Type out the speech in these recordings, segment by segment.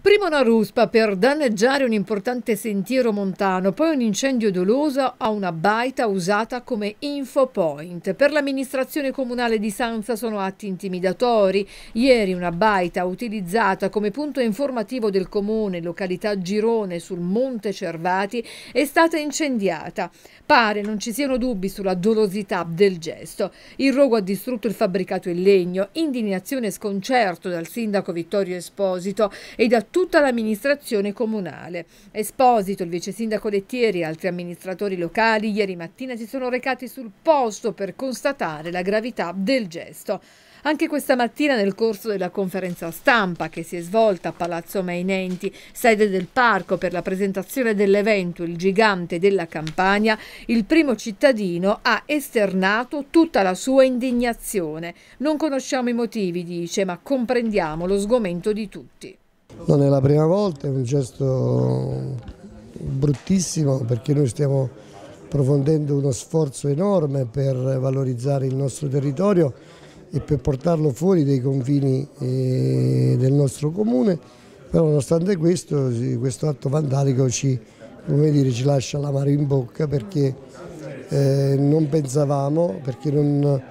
Prima una ruspa per danneggiare un importante sentiero montano, poi un incendio doloso a una baita usata come infopoint. Per l'amministrazione comunale di Sanza sono atti intimidatori. Ieri una baita utilizzata come punto informativo del comune, località Girone sul Monte Cervati, è stata incendiata. Pare non ci siano dubbi sulla dolosità del gesto. Il rogo ha distrutto il fabbricato in legno, indignazione e sconcerto dal sindaco Vittorio Esposito e da tutta l'amministrazione comunale. Esposito, il vice sindaco Lettieri e altri amministratori locali ieri mattina si sono recati sul posto per constatare la gravità del gesto. Anche questa mattina nel corso della conferenza stampa che si è svolta a Palazzo Mainenti, sede del parco per la presentazione dell'evento Il gigante della campagna, il primo cittadino ha esternato tutta la sua indignazione. Non conosciamo i motivi, dice, ma comprendiamo lo sgomento di tutti. Non è la prima volta, è un gesto bruttissimo perché noi stiamo profondendo uno sforzo enorme per valorizzare il nostro territorio e per portarlo fuori dai confini eh, del nostro comune, però nonostante questo, questo atto vandalico ci, dire, ci lascia l'amaro in bocca perché eh, non pensavamo, perché non,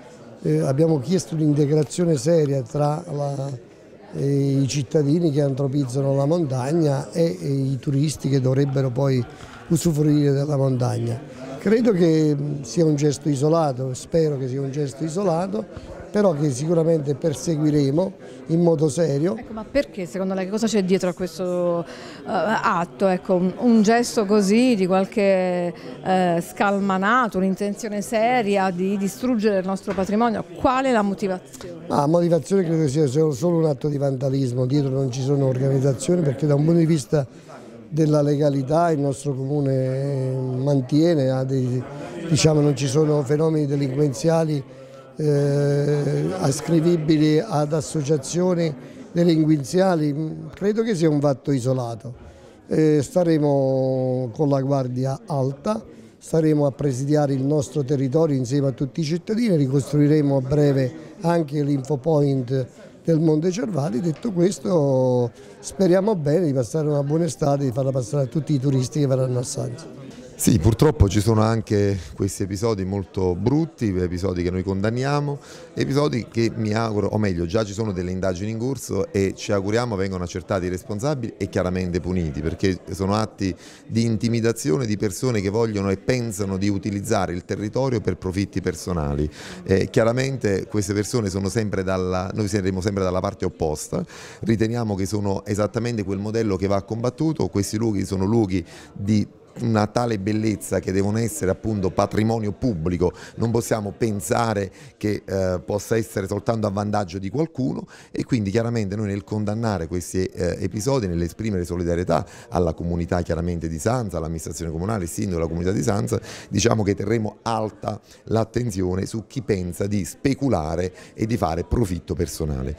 eh, abbiamo chiesto un'integrazione seria tra la i cittadini che antropizzano la montagna e i turisti che dovrebbero poi usufruire della montagna. Credo che sia un gesto isolato, spero che sia un gesto isolato, però che sicuramente perseguiremo in modo serio. Ecco, ma perché secondo lei cosa c'è dietro a questo uh, atto? Ecco, un, gesto così di qualche uh, scalmanato, un'intenzione seria di distruggere il nostro patrimonio, qual è la motivazione? Ah, la motivazione credo sia solo un atto di vandalismo, dietro non ci sono organizzazioni perché da un punto di vista della legalità il nostro comune mantiene, dei, diciamo, non ci sono fenomeni delinquenziali eh, ascrivibili ad associazioni delinquenziali, credo che sia un fatto isolato. Eh, staremo con la guardia alta, staremo a presidiare il nostro territorio insieme a tutti i cittadini, ricostruiremo a breve anche l'infopoint del Monte Cervati. Detto questo speriamo bene di passare una buona estate e di farla passare a tutti i turisti che verranno a Sanza. Sì, purtroppo ci sono anche questi episodi molto brutti, episodi che noi condanniamo, episodi che mi auguro, o meglio già ci sono delle indagini in corso e ci auguriamo vengano accertati i responsabili e chiaramente puniti perché sono atti di intimidazione di persone che vogliono e pensano di utilizzare il territorio per profitti personali. Eh, chiaramente queste persone sono sempre dalla, noi saremo sempre dalla parte opposta, riteniamo che sono esattamente quel modello che va combattuto, questi luoghi sono luoghi di una tale bellezza che devono essere appunto patrimonio pubblico, non possiamo pensare che eh, possa essere soltanto a vantaggio di qualcuno e quindi chiaramente noi nel condannare questi eh, episodi, nell'esprimere solidarietà alla comunità chiaramente di Sanza, all'amministrazione comunale, il sindaco della comunità di Sanza, diciamo che terremo alta l'attenzione su chi pensa di speculare e di fare profitto personale.